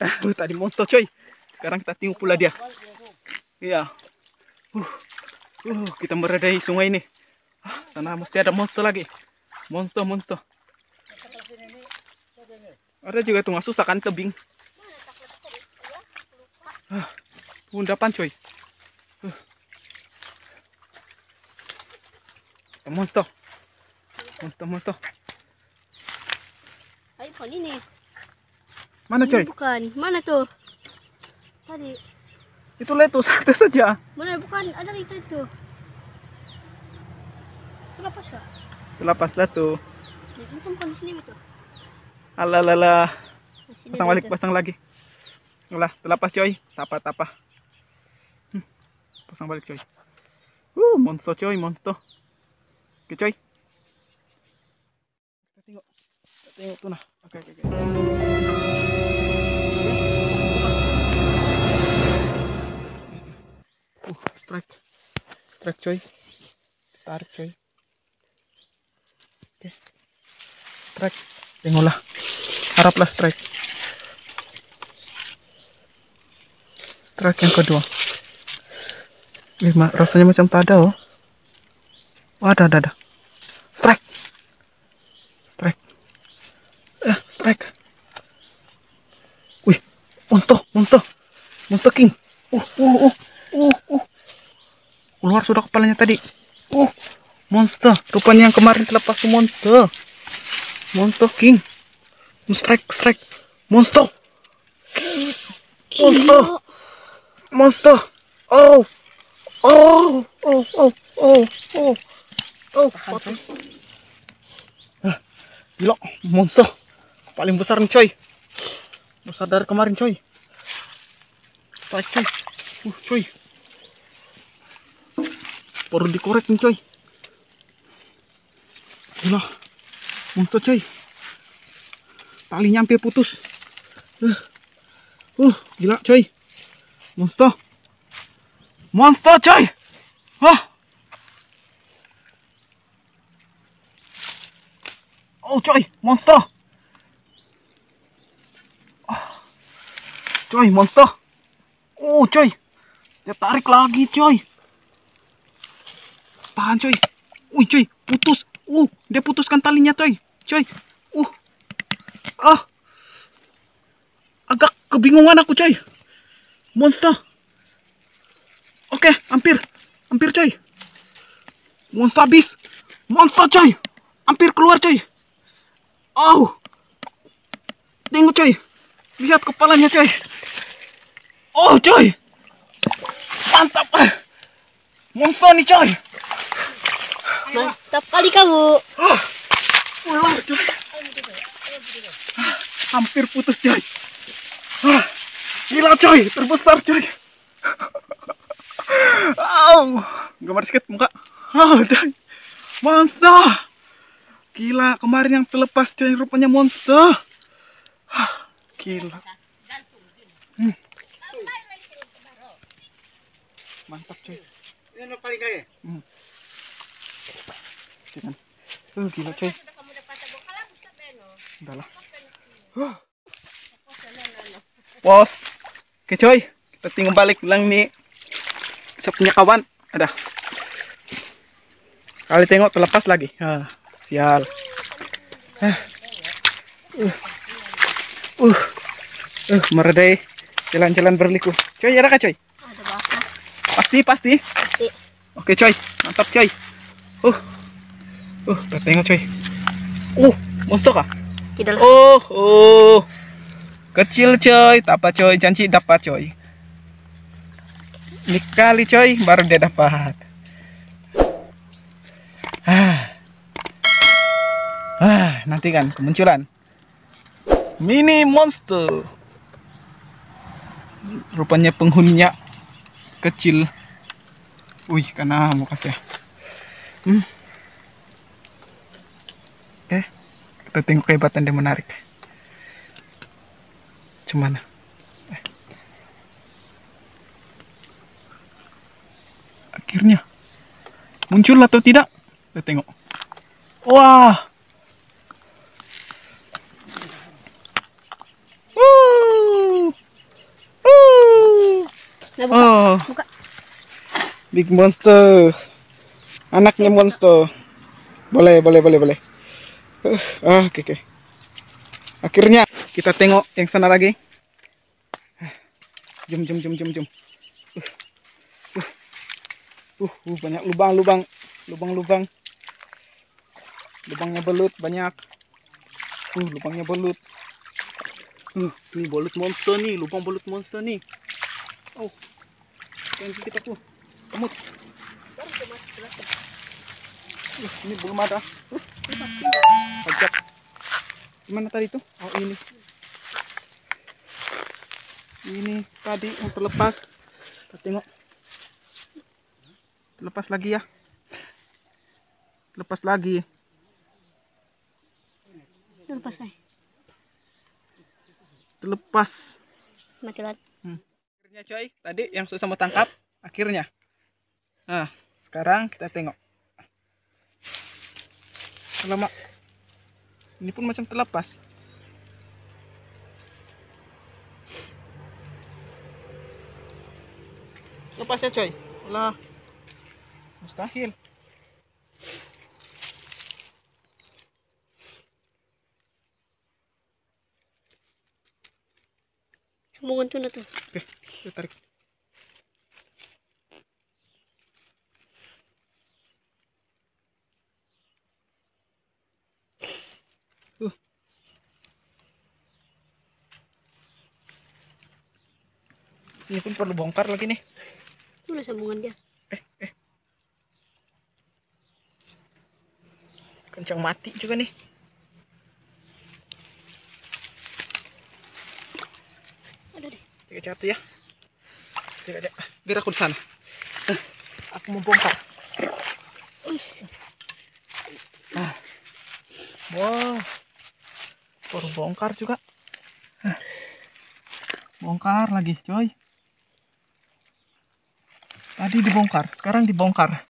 Uh, tadi monster coy. Sekarang kita tengok pula dia. Iya. Uh, uh, kita meredai sungai ini. Ah, sana mesti ada monster lagi. Monster, monster. Ada juga tuh nggak susah kan tebing. Ah, Bundapan coy. Uh. Monster. Monster, monster. Ini. Mana coy? bukan. Mana tuh? Tadi. Itu satu saja. Mana bukan? Ada itu itu. Kenapa sih? Lepaslah tuh. Itu bukan di sini itu. Pasang balik, itu. pasang lagi. Ulah, terlepas coy. Tapa, tapa. Hmm, Pasang balik coy. Uh, monster coy, monster. Oke coy. Kita tengok. Kita tengok tuh nah. Oke, oke, oke. Uh, strike. Strike coy. Tarik coy. Oke. Strike. Tengoklah. Haraplah strike. Strike yang kedua. Ih, ma- rasanya macam tak ada oh. Oh, ada, ada, ada. Strike. Strike. Eh, strike. Wih, monster, monster. Monster king. Uh, uh, uh. Keluar sudah kepalanya tadi. Uh, monster. Rupanya yang kemarin terlepas tuh monster. Monster king. Strike, strike. Monster. Monster. Monster. Oh. Oh. Oh. Oh. Oh. Oh. Oh. Ah, Gila. Monster. Paling besar nih coy. Besar dari kemarin coy. Strike coy. Uh coy. Perlu dikorek nih coy. Gila. Monster coy. Talinya hampir putus. Uh. Uh, gila coy. Monster. Monster coy. Wah. Oh coy, monster. Ah. Coy, monster. Oh coy. Dia tarik lagi coy. Tahan coy. Wih coy, putus. Uh, dia putuskan talinya coy. Coy. Uh. Ah. Agak kebingungan aku coy. Monster. Oke, hampir. Hampir coy. Monster habis. Monster coy. Hampir keluar coy. Oh. Tengok coy. Lihat kepalanya coy. Oh coy. Mantap. Monster nih coy. Mantap kali kamu. Ah. Ah, Hampir putus coy. Ah, Gila coy, terbesar coy. Au, gambar sedikit muka. Ah, coy. Monster. Gila, kemarin yang terlepas coy rupanya monster. Ah, Gila. Hmm. Mantap coy. Ini paling kaya. Oh, gila coy. Udah lah. Huh. Bos. Oke coy. Kita tinggal balik bilang nih. Saya punya kawan. Ada. Kali tengok terlepas lagi. Ah, sial. Ah. Uh. Uh. Uh, meredai. Jalan-jalan berliku. Coy, ada kah coy? Ada. Pasti, pasti. Pasti. Oke coy, mantap coy. Uh, uh, tengok coy. Uh, monster kah? Tidak lah. Oh, oh, kecil coy, tak apa coy, janji dapat coy. Ini kali coy, baru dia dapat. Ah, ah, nanti kan kemunculan. Mini monster. Rupanya penghuninya kecil. Wih, karena mau kasih ya. Hmm. Oke, kita tengok kehebatan dia menarik. Cemana? Eh. Akhirnya muncul atau tidak? Kita tengok. Wah. Wuh. Nah, buka. Oh, Buka. big monster. Anaknya monster. Boleh, boleh, boleh, boleh. Uh, ah, oke, oke. Akhirnya kita tengok yang sana lagi. Jom, jom, jom, jom, jom. Uh, uh, uh, uh, banyak lubang-lubang, lubang-lubang. Lubangnya belut banyak. Uh, lubangnya belut. Uh, ini belut monster nih, lubang belut monster nih. Oh, yang kita tuh, kemut. Uh, ini belum ada. Uh, pajak. Gimana tadi tuh? Oh ini. Ini tadi yang terlepas. Kita tengok. Terlepas lagi ya. Terlepas lagi. Lepas eh. Terlepas. Mati lagi. Akhirnya coy, tadi yang susah mau tangkap, akhirnya. Nah, sekarang kita tengok. Alamak. Ini pun macam terlepas. Lepas ya coy. Alah. Mustahil. Sambungan tuna tuh. Oke, kita tarik. Ini pun perlu bongkar lagi nih. Mana sambungan dia? Kencang mati juga nih. Ada deh. Jaga jatuh ya. Jaga, jaga. Biar aku di sana. Eh, Aku mau bongkar. Ah. Wow. Baru bongkar juga. Hah. Bongkar lagi, coy. Tadi dibongkar, sekarang dibongkar.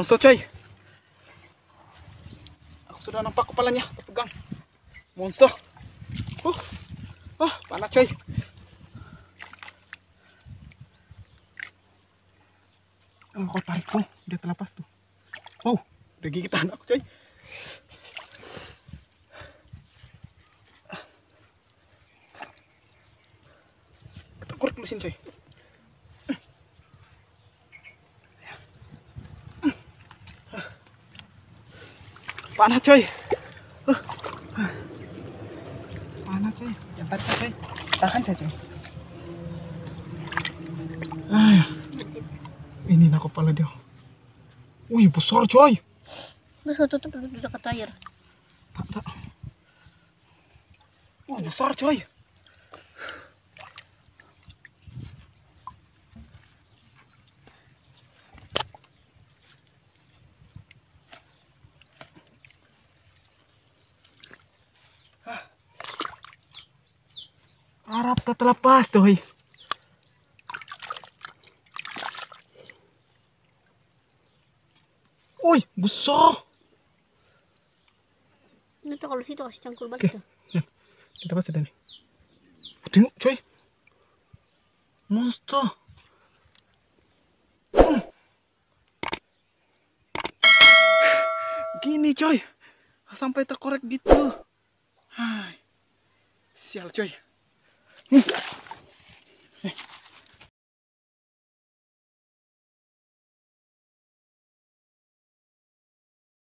Monster coy. Aku sudah nampak kepalanya terpegang. Monster. Uh. Ah, panas coy. Oh, kau tarik tuh, dia terlepas tuh. Oh, udah gigitan aku coy. Kita korek dulu coy. Panas coy. Uh. Panas coy. Tarik coy. Tahan saja. Ah, ini nak kepala dia. Wih, besar coy. Kau tutup dekat air. Tak, tak. Wah, besar coy. Harap tak terlepas coy. Wih, besar. To kalau situ kasih cangkul balik tuh. yan. Kita sila ni? Tengok, coy. Monster. Hmm. Gini, coy. Sampai terkorek gitu. Hai. Sial, coy. Hmm. Eh,